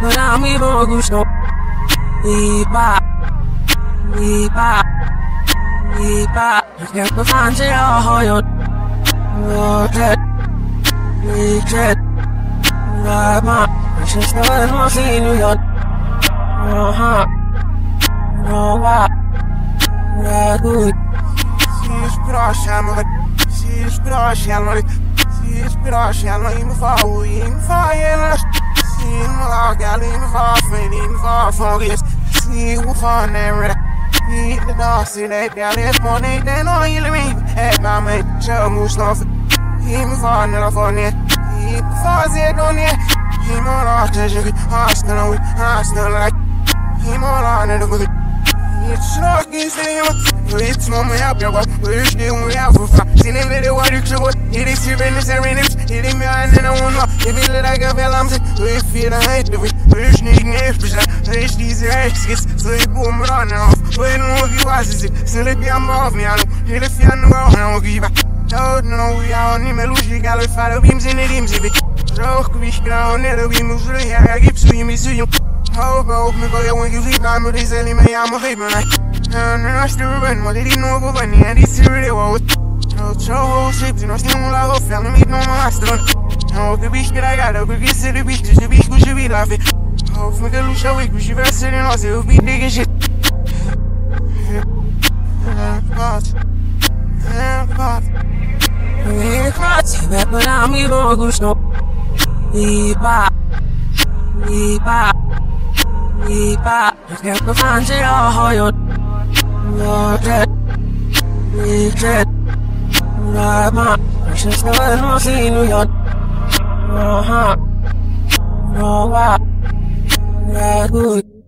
Nami mo gusto Iba Iba Iba Kaya ko fan siya Rocket Regret Rama Siya sa mo sino yun Aha Rowa Ragoy Siz prochaine, siz prochaine, siz prochaine, im fall, im fall, sin lag, im fall, im fall, focus, see who fun and Need the dog, see that down this morning, then all you me, at my mate, show moose off, him fall, never for near, he falls it on it, him on off, just you, hostile, hostile, like, him on on it, with it. It's not this thing, it's no me up your wish they we have for fun. Seen him let it water trouble, it is your business and it it is me and then I won't know. If it let I go, I'm saying, we feel the height of it, wish needing expression, wish these exits, so it boom run off. When no you was it, let me am off me, I know, hit if you know, I don't give a. Oh no, we are on him, we got a fire of beams in the beams, if it. Rock, we ground, it'll be moved, I give to you, me, so you. Hope, hope, me go, when you leave, I'm with this enemy, I'm a favor, right? And I still run, what did he know about money? And he's really was. No, so whole ships, you know, still like a family, no master. No, the beach that I got, a big city beach, the beach, we should be laughing. Hope, me go, lose a week, we should be sitting on, so be digging shit. But I'm even gusto Iba Iba Iba Kaya ko fan siya hoyot Rocket Regret Rama Siya sa mo sino yun Aha Rowa Ragoy